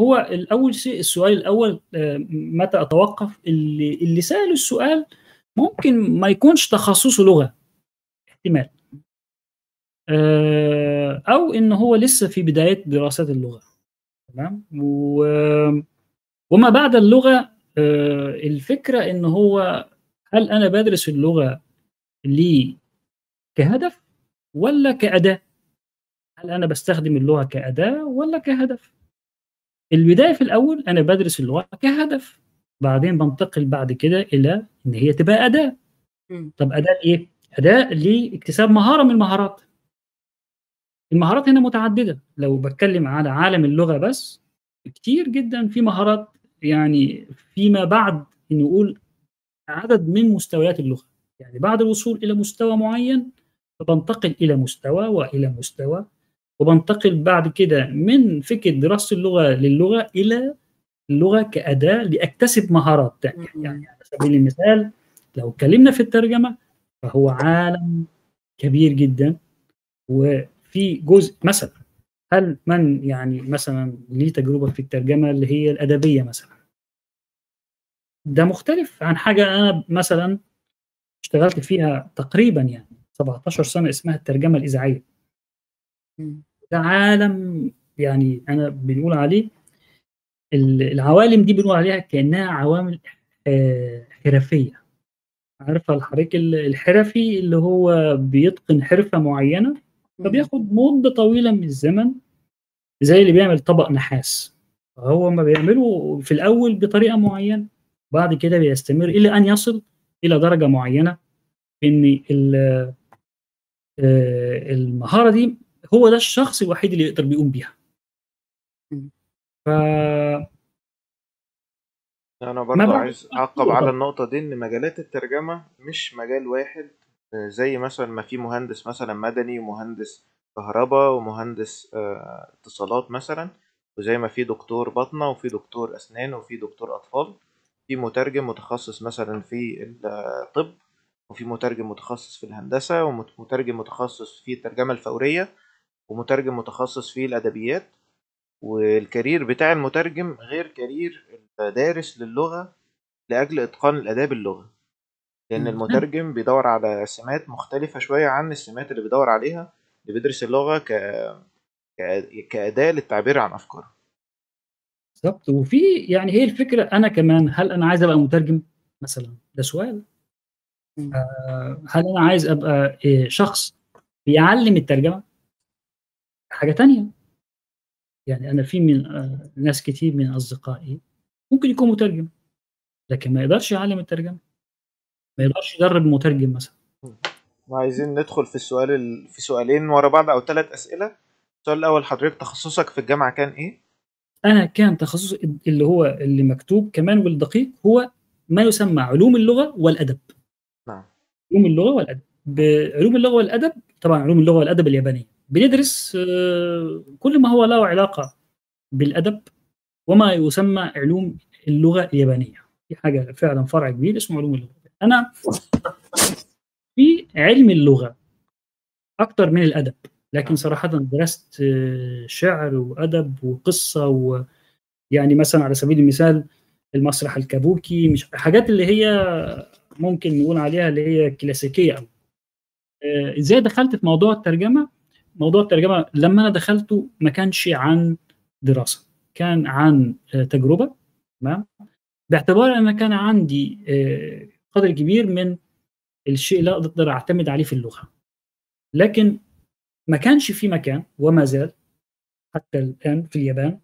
هو الأول شيء السؤال الأول آه، متى أتوقف؟ اللي اللي سال السؤال ممكن ما يكونش تخصصه لغة احتمال. آه، أو إن هو لسه في بداية دراسات اللغة. تمام؟ وما بعد اللغة آه، الفكرة إن هو هل أنا بدرس اللغة لي كهدف ولا كأداة؟ هل أنا بستخدم اللغة كأداة ولا كهدف؟ البداية في الأول أنا بدرس اللغة كهدف بعدين بنتقل بعد كده إلى إن هي تبقى أداة. طب أداة إيه؟ أداة لاكتساب مهارة من المهارات. المهارات هنا متعددة. لو بتكلم على عالم اللغة بس كتير جدا في مهارات يعني فيما بعد نقول عدد من مستويات اللغة. يعني بعد الوصول إلى مستوى معين فبنتقل إلى مستوى وإلى مستوى وبنتقل بعد كده من فكره دراسة اللغة للغة إلى اللغة كأداة لأكتسب مهارات تانية. يعني على سبيل المثال لو اتكلمنا في الترجمة فهو عالم كبير جدا وفي جزء مثلا هل من يعني مثلا ليه تجربة في الترجمة اللي هي الأدبية مثلا ده مختلف عن حاجة أنا مثلا اشتغلت فيها تقريبا يعني 17 سنة اسمها الترجمة الإذاعية. ده عالم يعني أنا بنقول عليه ال- العوالم دي بنقول عليها كأنها عوامل آه، حرفية. عارفة الحريق ال- الحرفي اللي هو بيتقن حرفة معينة فبياخد مدة طويلة من الزمن زي اللي بيعمل طبق نحاس. هو ما بيعمله في الأول بطريقة معينة بعد كده بيستمر إلى أن يصل إلى درجة معينة إن آه، المهارة دي هو ده الشخص الوحيد اللي يقدر بيقوم بيها. ف أنا بعد عايز أعقب على النقطة دي إن مجالات الترجمة مش مجال واحد آه، زي مثلا ما في مهندس مثلا مدني ومهندس كهرباء ومهندس آه، اتصالات مثلا وزي ما في دكتور باطنة وفي دكتور أسنان وفي دكتور أطفال في مترجم متخصص مثلا في الطب وفي مترجم متخصص في الهندسة ومترجم متخصص في الترجمة الفورية ومترجم متخصص في الأدبيات والكارير بتاع المترجم غير كارير الدارس للغة لأجل إتقان الآداب اللغة. لأن مم. المترجم بيدور على سمات مختلفة شوية عن السمات اللي بيدور عليها اللي بيدرس اللغة ك... ك... كأداة للتعبير عن أفكاره. بالظبط. وفي يعني هي الفكرة أنا كمان هل أنا عايز أبقى مترجم؟ مثلا ده سؤال. آه، هل أنا عايز أبقى آه، شخص بيعلم الترجمة؟ حاجة تانية. يعني أنا في من آه، ناس كتير من أصدقائي ممكن يكون مترجم لكن ما يقدرش يعلم الترجمة. ما يقدرش يدرب مترجم مثلا. وعايزين ندخل في السؤال ال... في سؤالين ورا بعض أو ثلاث أسئلة. السؤال الأول حضرتك تخصصك في الجامعة كان إيه؟ أنا كان تخصص اللي هو اللي مكتوب كمان والدقيق هو ما يسمى علوم اللغة والأدب. نعم. علوم اللغة والأدب. بعلوم اللغة والأدب طبعا علوم اللغة والأدب اليابانية. بندرس آه، كل ما هو له علاقة بالأدب وما يسمى علوم اللغة اليابانية. في حاجة فعلا فرع كبير اسمه علوم اللغة. أنا في علم اللغة أكتر من الأدب لكن صراحة درست آه، شعر وأدب وقصة و يعني مثلا على سبيل المثال المسرح الكابوكي مش حاجات اللي هي ممكن نقول عليها اللي هي كلاسيكية قوي آه، إزاي دخلت في موضوع الترجمة؟ موضوع الترجمة لما أنا دخلته ما كانش عن دراسة كان عن آه، تجربة تمام؟ باعتبار أن كان عندي آه، قدر كبير من الشيء اللي أقدر أعتمد عليه في اللغة. لكن ما كانش في مكان وما زال حتى الآن في اليابان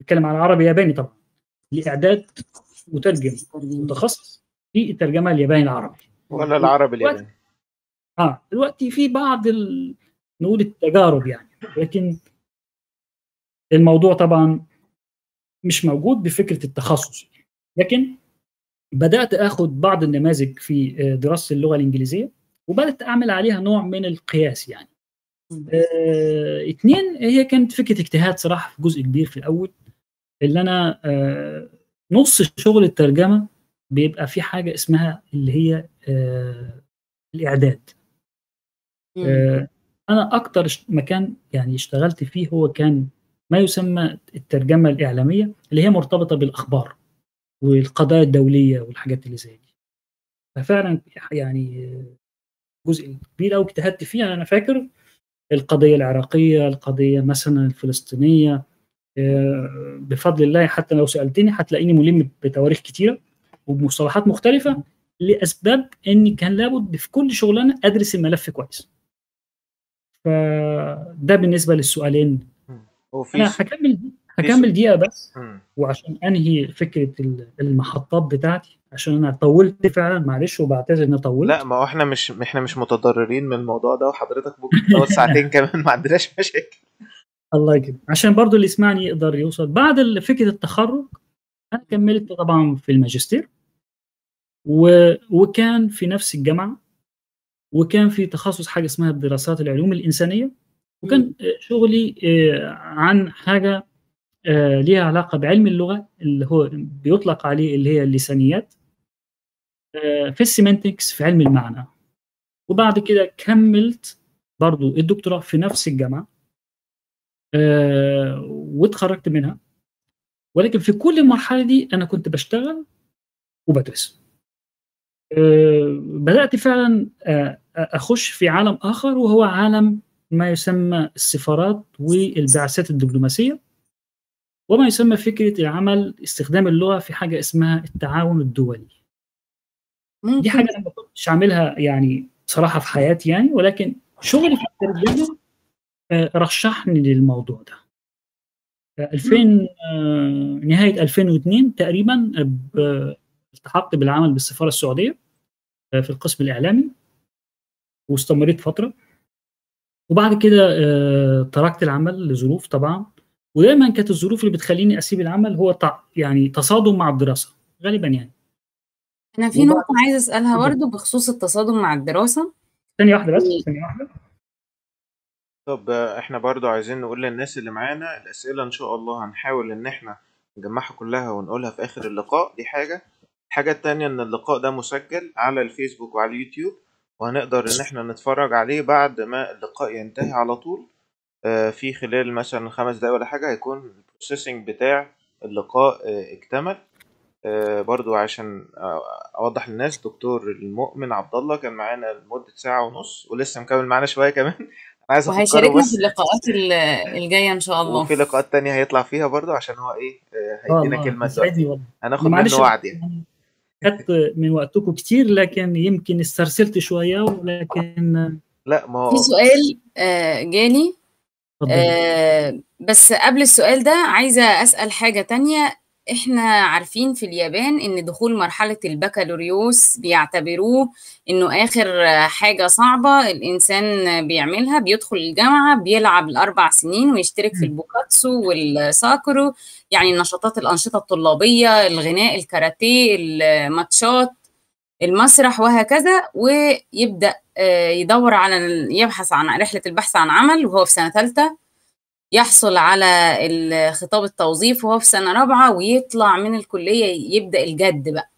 بتكلم على عربي ياباني طبعا لإعداد مترجم متخصص في الترجمة الياباني العربي. ولا العربي الياباني؟ آه دلوقتي في بعض ال... نقول التجارب يعني لكن الموضوع طبعا مش موجود بفكرة التخصص لكن بدأت آخد بعض النماذج في آه، دراسة اللغة الإنجليزية وبدأت أعمل عليها نوع من القياس يعني. آه، اتنين هي كانت فكرة اجتهاد صراحة في جزء كبير في الأول اللي أنا آه، نص شغل الترجمة بيبقى في حاجة اسمها اللي هي آه، الإعداد. آه، أنا أكتر مكان يعني اشتغلت فيه هو كان ما يسمى الترجمة الإعلامية اللي هي مرتبطة بالأخبار والقضايا الدولية والحاجات اللي زي دي. ففعلا يعني جزء كبير قوي اجتهدت فيه. يعني أنا فاكر القضية العراقية القضية مثلا الفلسطينية آه، بفضل الله حتى لو سألتني هتلاقيني ملم بتواريخ كتيرة وبمصطلحات مختلفة لأسباب اني كان لابد في كل شغلانة أدرس الملف كويس. فده بالنسبة للسؤالين. وفي أنا هكمل هكمل دقيقة بس. وعشان أنهي فكرة ال- المحطات بتاعتي عشان أنا طولت فعلا معلش وبعتذر إني طولت. لا ما هو إحنا مش إحنا مش متضررين من الموضوع ده وحضرتك ممكن تقعد ساعتين كمان ما عندناش مشاكل. الله يكرمك. عشان برضو اللي يسمعني يقدر يوصل. بعد فكرة التخرج أنا كملت طبعا في الماجستير و... وكان في نفس الجامعة. وكان في تخصص حاجة اسمها الدراسات العلوم الإنسانية وكان شغلي آه، عن حاجة آه، ليها علاقة بعلم اللغة اللي هو بيطلق عليه اللي هي اللسانيات آه، في السيمانتكس في علم المعنى. وبعد كده كملت برضو الدكتوراه في نفس الجامعة واتخرجت منها. ولكن في كل المرحلة دي أنا كنت بشتغل وبدرس. بدأت فعلا آه، أخش في عالم آخر وهو عالم ما يسمى السفارات والبعثات الدبلوماسية. وما يسمى فكرة العمل استخدام اللغة في حاجة اسمها التعاون الدولي. دي حاجة أنا ما كنتش عاملها يعني صراحة في حياتي يعني ولكن شغلي في الترجمه آه، رشحني للموضوع ده. آه، 2000 آه، نهاية 2002 تقريبا آه، التحقت بالعمل بالسفارة السعودية آه، في القسم الإعلامي واستمريت فترة. وبعد كده آه، تركت العمل لظروف طبعا. ودايما كانت الظروف اللي بتخليني أسيب العمل هو تع- يعني تصادم مع الدراسة غالبا يعني. أنا في عايزة أسألها اتفضل. برضو بخصوص التصادم مع الدراسة. ثانية واحدة بس مم. ثانية واحدة. طب إحنا برضو عايزين نقول للناس اللي معانا الأسئلة إن شاء الله هنحاول إن إحنا نجمعها كلها ونقولها في آخر اللقاء. دي حاجة. الحاجة التانية إن اللقاء ده مسجل على الفيسبوك وعلى اليوتيوب وهنقدر إن إحنا نتفرج عليه بعد ما اللقاء ينتهي على طول. آه، في خلال مثلا خمس دقايق ولا حاجة هيكون ال processing بتاع اللقاء آه، اكتمل. آه، برضو عشان أوضح للناس دكتور المؤمن عبد الله كان معانا لمدة ساعة ونص ولسه مكمل معانا شوية كمان. عايز وهيشاركنا في اللقاءات ال- الجاية إن شاء الله. وفي لقاءات تانية هيطلع فيها برضو عشان هو إيه هيدينا يسعدني دلوقتي. والله هناخد منه وعد يعني. خدت من وقتكم كتير لكن يمكن استرسلت شوية ولكن لا ما في سؤال آه، جالي آه، بس قبل السؤال ده عايزة أسأل حاجة تانية. إحنا عارفين في اليابان إن دخول مرحلة البكالوريوس بيعتبروه إنه آخر حاجة صعبة الإنسان بيعملها بيدخل الجامعة بيلعب الأربع سنين ويشترك في. ال 部活 وال サークル يعني النشاطات الأنشطة الطلابية الغناء الكاراتيه الماتشات المسرح وهكذا ويبدأ آه، يدور على يبحث عن رحلة البحث عن عمل وهو في سنة ثالثة يحصل على خطاب التوظيف وهو في سنة رابعة ويطلع من الكلية يبدأ الجد بقى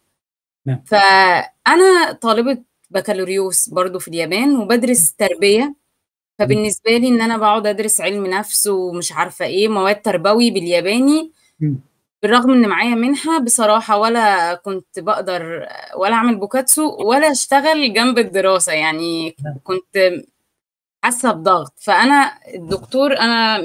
نعم. فأنا طالبة بكالوريوس برضو في اليابان وبدرس تربية فبالنسبة لي إن أنا بقعد أدرس علم نفس ومش عارفة إيه مواد تربوي بالياباني. بالرغم إن معايا منحة بصراحة ولا كنت بقدر ولا أعمل بوكاتسو ولا أشتغل جنب الدراسة يعني نعم. كنت حاسة بضغط فأنا الدكتور أنا